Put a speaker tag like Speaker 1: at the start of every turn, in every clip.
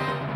Speaker 1: Bye.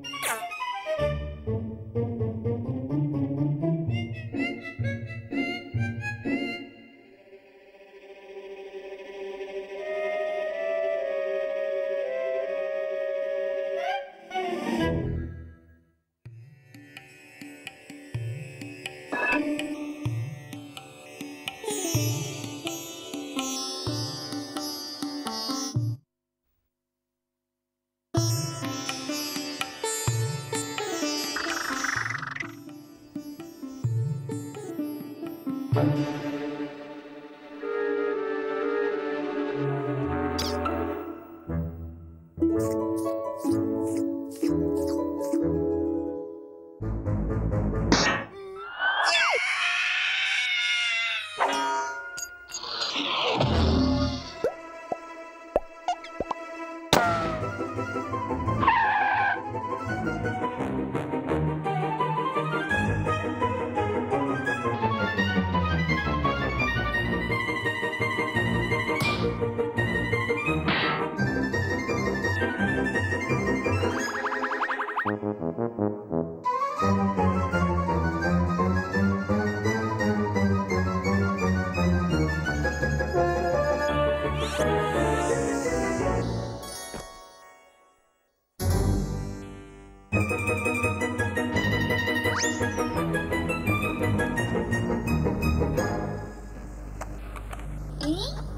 Speaker 1: thank you Mm-hmm.